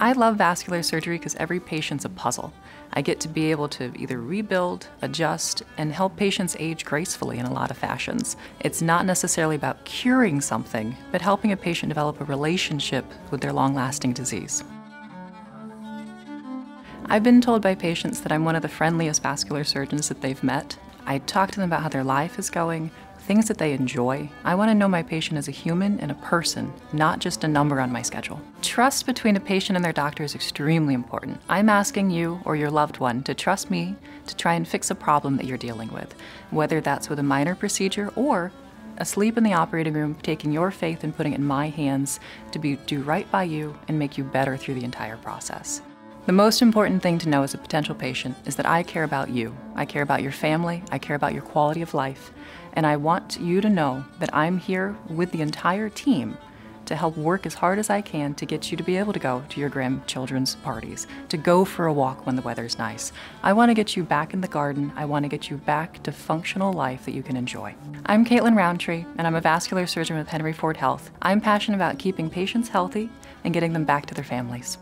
I love vascular surgery because every patient's a puzzle. I get to be able to either rebuild, adjust, and help patients age gracefully in a lot of fashions. It's not necessarily about curing something, but helping a patient develop a relationship with their long-lasting disease. I've been told by patients that I'm one of the friendliest vascular surgeons that they've met. I talk to them about how their life is going, things that they enjoy. I want to know my patient as a human and a person, not just a number on my schedule. Trust between a patient and their doctor is extremely important. I'm asking you or your loved one to trust me to try and fix a problem that you're dealing with, whether that's with a minor procedure or asleep in the operating room, taking your faith and putting it in my hands to be, do right by you and make you better through the entire process. The most important thing to know as a potential patient is that I care about you. I care about your family, I care about your quality of life, and I want you to know that I'm here with the entire team to help work as hard as I can to get you to be able to go to your grandchildren's parties, to go for a walk when the weather's nice. I want to get you back in the garden. I want to get you back to functional life that you can enjoy. I'm Kaitlyn Rountree, and I'm a vascular surgeon with Henry Ford Health. I'm passionate about keeping patients healthy and getting them back to their families.